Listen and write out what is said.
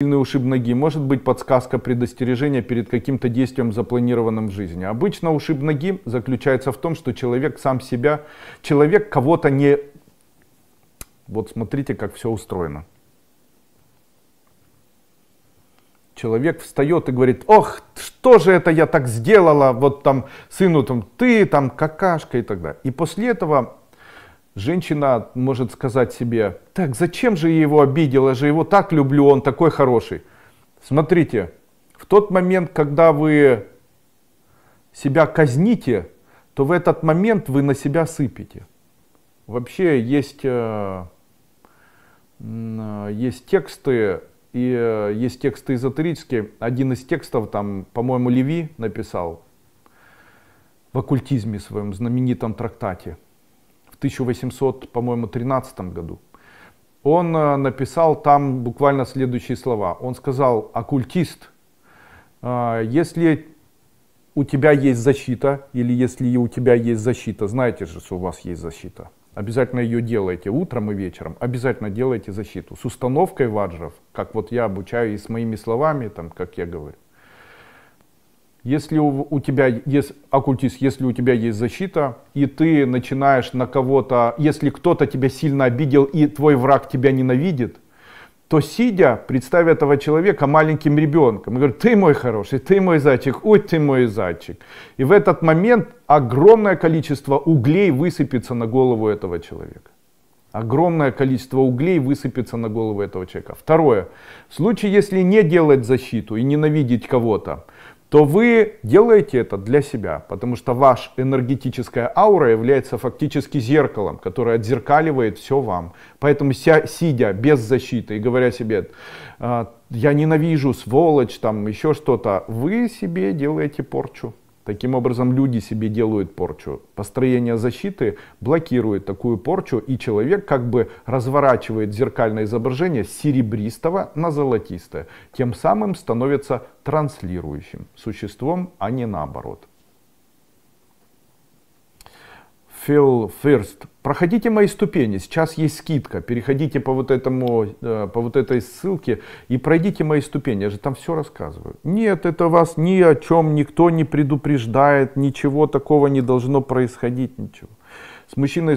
Сильный ушиб ноги может быть подсказка предостережения перед каким-то действием, запланированным в жизни. Обычно ушиб ноги заключается в том, что человек сам себя, человек кого-то не... Вот смотрите, как все устроено. Человек встает и говорит, ох, что же это я так сделала, вот там сыну, там, ты там какашка и далее. И после этого Женщина может сказать себе, так зачем же я его обидела, я же его так люблю, он такой хороший. Смотрите, в тот момент, когда вы себя казните, то в этот момент вы на себя сыпете. Вообще есть, э, есть тексты, и э, есть тексты эзотерические. Один из текстов, там, по-моему, Леви написал в оккультизме своем знаменитом трактате – 1800, по-моему, 13 году. Он э, написал там буквально следующие слова. Он сказал, оккультист, э, если у тебя есть защита, или если у тебя есть защита, знаете же, что у вас есть защита, обязательно ее делайте утром и вечером, обязательно делайте защиту с установкой ваджров, как вот я обучаю и с моими словами, там, как я говорю. Если у, у тебя есть оккультист, если у тебя есть защита, и ты начинаешь на кого-то, если кто-то тебя сильно обидел, и твой враг тебя ненавидит, то сидя, представь этого человека маленьким ребенком, и говорит, ты мой хороший, ты мой зайчик, ой, ты мой зайчик. И в этот момент огромное количество углей высыпется на голову этого человека. Огромное количество углей высыпется на голову этого человека. Второе. В случае, если не делать защиту и ненавидеть кого-то, то вы делаете это для себя, потому что ваша энергетическая аура является фактически зеркалом, которое отзеркаливает все вам. Поэтому сидя без защиты и говоря себе, «А, я ненавижу, сволочь, там еще что-то, вы себе делаете порчу. Таким образом, люди себе делают порчу. Построение защиты блокирует такую порчу, и человек как бы разворачивает зеркальное изображение с серебристого на золотистое. Тем самым становится транслирующим существом, а не наоборот. Feel First. Проходите мои ступени, сейчас есть скидка, переходите по вот, этому, э, по вот этой ссылке и пройдите мои ступени, я же там все рассказываю. Нет, это вас ни о чем никто не предупреждает, ничего такого не должно происходить, ничего. С мужчиной